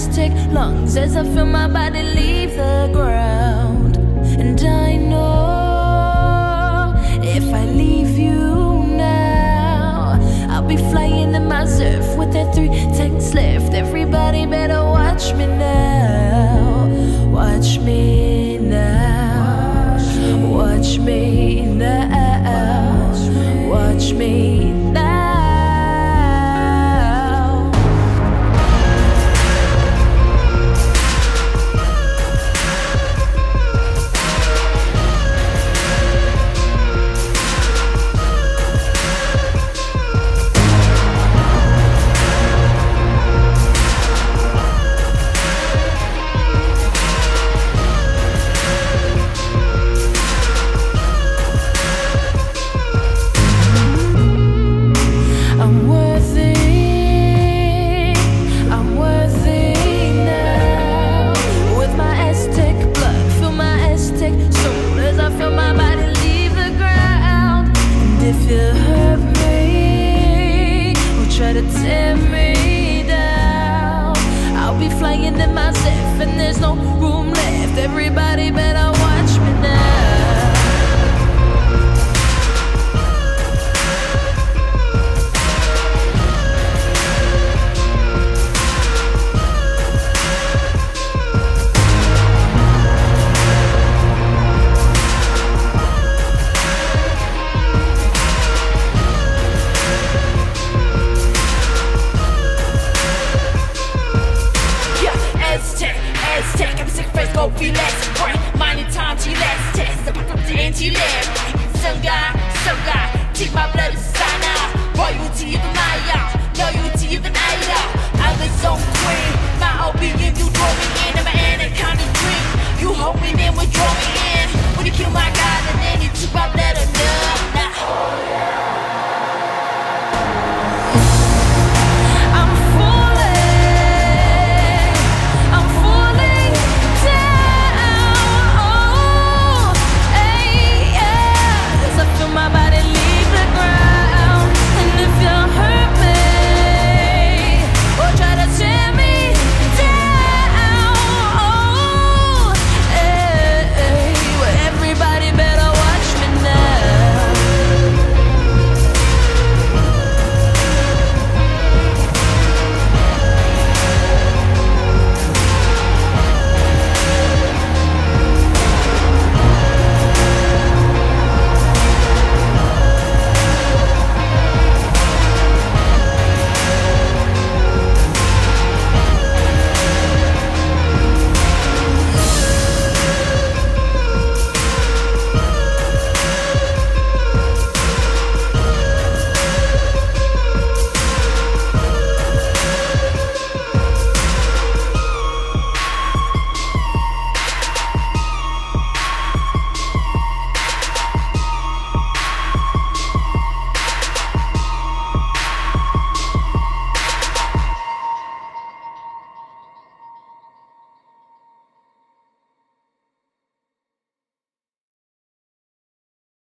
Aztec lungs as I feel my body leave the ground. And I know if I leave you now, I'll be flying in my surf with the three tanks left. Everybody better watch me now. Watch me now. Watch me now. Flying in my Zeph and there's no room left. Everybody better go relax, brain, money time, chillax, test, the pop the anti-lag, some